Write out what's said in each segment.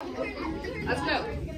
Let's go.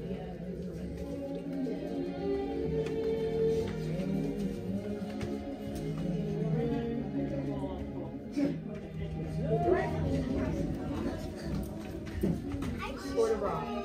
bra.